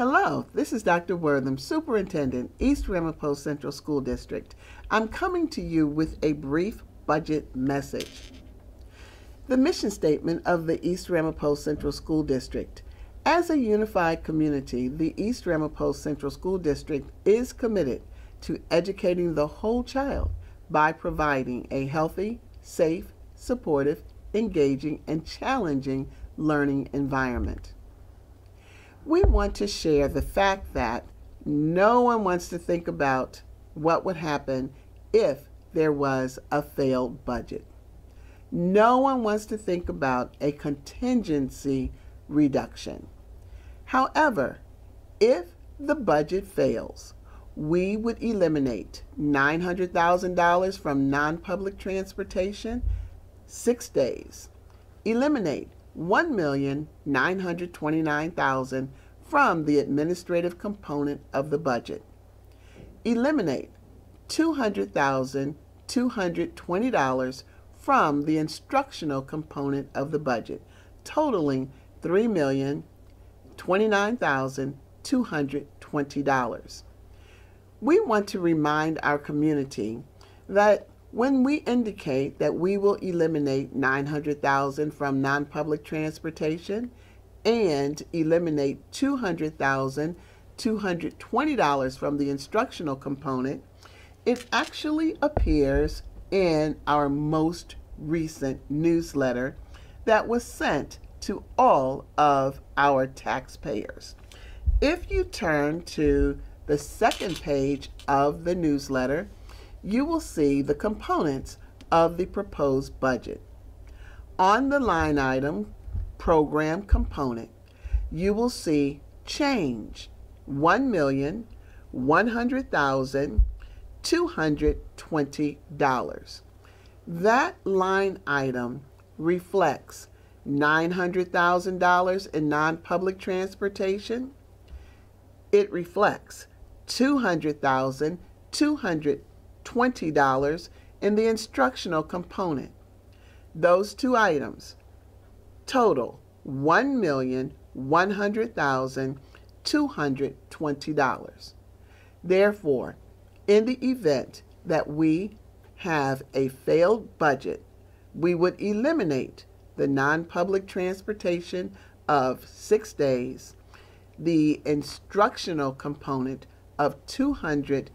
Hello, this is Dr. Wortham, Superintendent, East Ramapo Central School District. I'm coming to you with a brief budget message. The mission statement of the East Ramapo Central School District. As a unified community, the East Ramapo Central School District is committed to educating the whole child by providing a healthy, safe, supportive, engaging, and challenging learning environment. We want to share the fact that no one wants to think about what would happen if there was a failed budget. No one wants to think about a contingency reduction. However, if the budget fails, we would eliminate $900,000 from non public transportation, six days. Eliminate 1,929,000 from the administrative component of the budget. Eliminate $200,220 from the instructional component of the budget, totaling $3,029,220. We want to remind our community that when we indicate that we will eliminate 900,000 from non-public transportation and eliminate 200,000 $220 from the instructional component, it actually appears in our most recent newsletter that was sent to all of our taxpayers. If you turn to the second page of the newsletter, you will see the components of the proposed budget. On the line item program component, you will see change 1 million one hundred thousand two hundred twenty dollars. That line item reflects $900,000 in non-public transportation. It reflects 200,000 dollars $20 in the instructional component. Those two items total $1,100,220. Therefore, in the event that we have a failed budget, we would eliminate the non-public transportation of six days, the instructional component of 200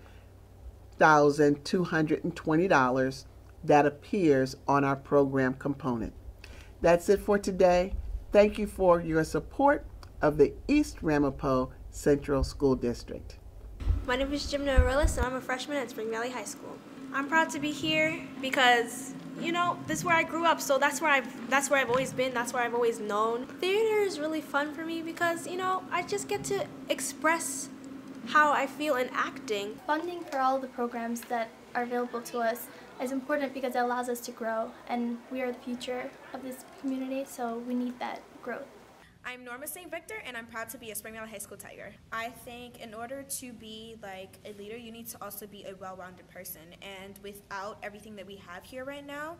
$200,220 that appears on our program component. That's it for today. Thank you for your support of the East Ramapo Central School District. My name is Jimna Aurelis, and I'm a freshman at Spring Valley High School. I'm proud to be here because you know this is where I grew up, so that's where I've that's where I've always been. That's where I've always known. Theater is really fun for me because you know I just get to express how I feel in acting. Funding for all the programs that are available to us is important because it allows us to grow, and we are the future of this community, so we need that growth. I'm Norma St. Victor, and I'm proud to be a Spring Valley High School Tiger. I think in order to be like a leader, you need to also be a well-rounded person. And without everything that we have here right now,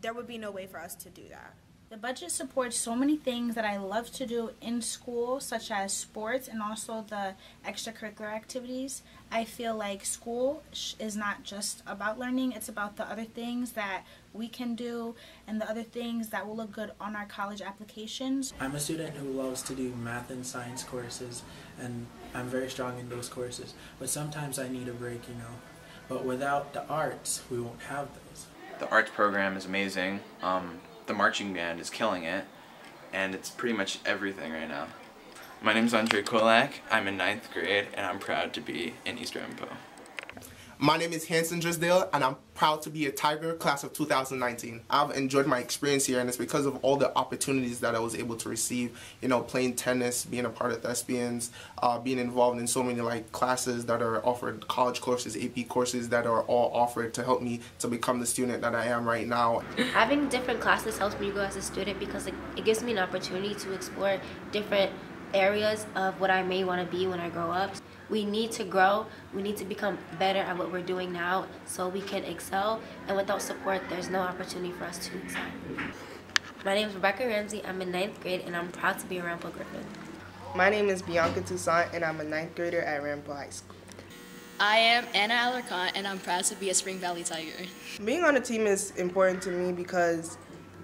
there would be no way for us to do that. The budget supports so many things that I love to do in school, such as sports and also the extracurricular activities. I feel like school is not just about learning, it's about the other things that we can do and the other things that will look good on our college applications. I'm a student who loves to do math and science courses, and I'm very strong in those courses. But sometimes I need a break, you know. But without the arts, we won't have those. The arts program is amazing. Um, the marching band is killing it, and it's pretty much everything right now. My name is Andre Kolak, I'm in ninth grade, and I'm proud to be in East Ramapo. My name is Hanson Drisdale, and I'm proud to be a Tiger class of 2019. I've enjoyed my experience here, and it's because of all the opportunities that I was able to receive. You know, playing tennis, being a part of Thespians, uh, being involved in so many like classes that are offered, college courses, AP courses that are all offered to help me to become the student that I am right now. Having different classes helps me grow as a student because it, it gives me an opportunity to explore different areas of what I may want to be when I grow up. We need to grow. We need to become better at what we're doing now so we can excel. And without support, there's no opportunity for us to excel. My name is Rebecca Ramsey. I'm in ninth grade, and I'm proud to be a Ramapo Griffin. My name is Bianca Toussaint, and I'm a ninth grader at Ramapo High School. I am Anna Alarcon, and I'm proud to be a Spring Valley Tiger. Being on a team is important to me because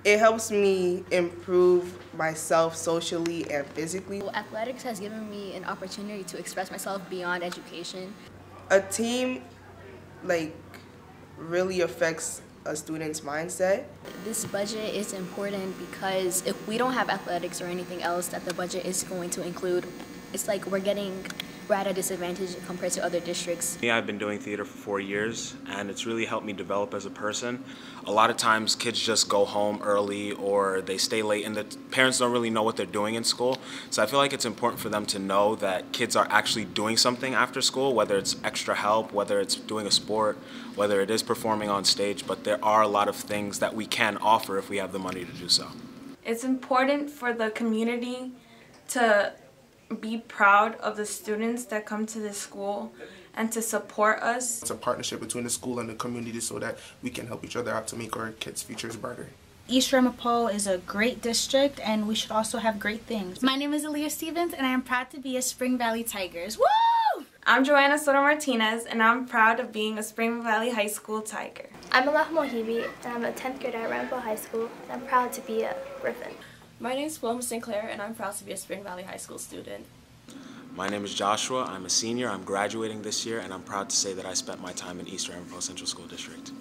it helps me improve myself socially and physically. Well, athletics has given me an opportunity to express myself beyond education. A team, like, really affects a student's mindset. This budget is important because if we don't have athletics or anything else that the budget is going to include, it's like we're getting we're at a disadvantage compared to other districts. Yeah, I've been doing theater for four years, and it's really helped me develop as a person. A lot of times, kids just go home early or they stay late, and the parents don't really know what they're doing in school. So I feel like it's important for them to know that kids are actually doing something after school, whether it's extra help, whether it's doing a sport, whether it is performing on stage, but there are a lot of things that we can offer if we have the money to do so. It's important for the community to be proud of the students that come to this school and to support us. It's a partnership between the school and the community so that we can help each other out to make our kids' futures brighter. East Ramapo is a great district and we should also have great things. My name is Aaliyah Stevens and I am proud to be a Spring Valley Tigers. Woo! I'm Joanna Soto Martinez and I'm proud of being a Spring Valley High School Tiger. I'm Alah Mohibi and I'm a 10th grader at Ramapo High School and I'm proud to be a Griffin. My name is Paloma Sinclair and I'm proud to be a Spring Valley High School student. My name is Joshua. I'm a senior. I'm graduating this year and I'm proud to say that I spent my time in East Ramapo Central School District.